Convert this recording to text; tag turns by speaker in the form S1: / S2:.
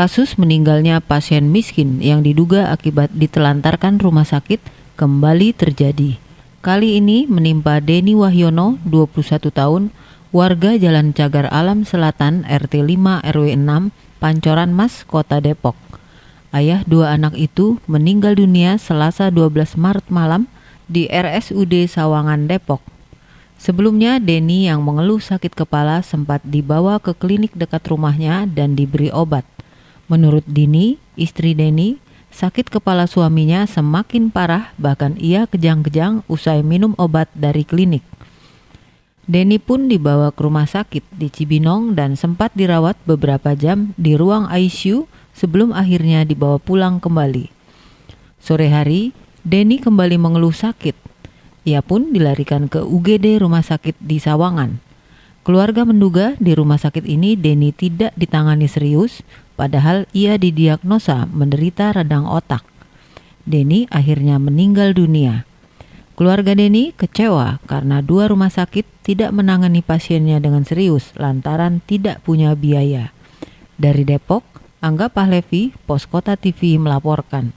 S1: kasus meninggalnya pasien miskin yang diduga akibat ditelantarkan rumah sakit kembali terjadi. Kali ini menimpa Deni Wahyono, 21 tahun, warga Jalan Cagar Alam Selatan RT 5 RW 6, Pancoran Mas, Kota Depok. Ayah dua anak itu meninggal dunia Selasa 12 Maret malam di RSUD Sawangan Depok. Sebelumnya, Deni yang mengeluh sakit kepala sempat dibawa ke klinik dekat rumahnya dan diberi obat. Menurut Dini, istri Deni, sakit kepala suaminya semakin parah bahkan ia kejang-kejang usai minum obat dari klinik. Deni pun dibawa ke rumah sakit di Cibinong dan sempat dirawat beberapa jam di ruang ICU sebelum akhirnya dibawa pulang kembali. Sore hari, Deni kembali mengeluh sakit. Ia pun dilarikan ke UGD rumah sakit di Sawangan. Keluarga menduga di rumah sakit ini Deni tidak ditangani serius, padahal ia didiagnosa menderita radang otak. Deni akhirnya meninggal dunia. Keluarga Deni kecewa karena dua rumah sakit tidak menangani pasiennya dengan serius lantaran tidak punya biaya. Dari Depok, Angga Pahlevi, Pos Kota TV melaporkan.